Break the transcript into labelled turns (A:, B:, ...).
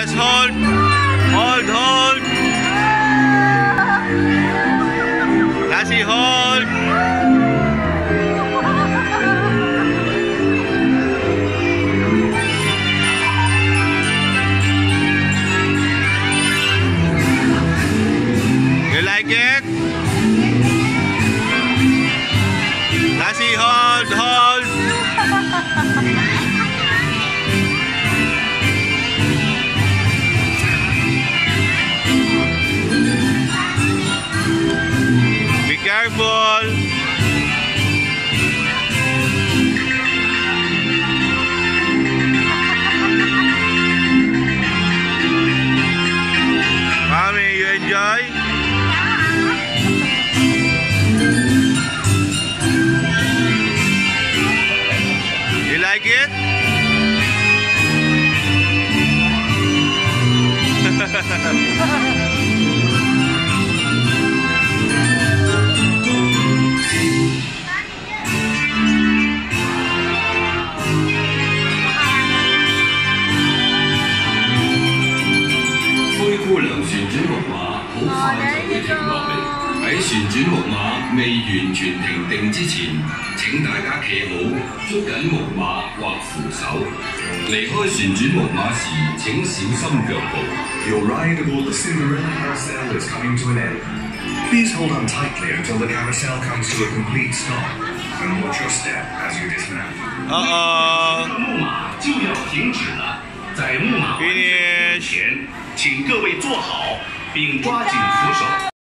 A: Just hold. Hold, hold. Lassie, hold. You like it? Lassie, hold, careful. Mommy, you enjoy? You like it?
B: 灰 娘旋轉木馬好快就會停落嚟。喺旋轉木馬未完全停定之前，請大家企好，捉緊木馬或扶手。離開旋轉木馬時，請小心腳步。
C: Your ride aboard the Cinderella carousel is coming to an end. Please hold on tightly until the carousel comes to a complete stop, and watch your step as you dismount.
A: Uh-oh.
D: 木马就要停止了，在木马完成
A: Finish.
D: 前，请各位坐好，并抓紧扶手。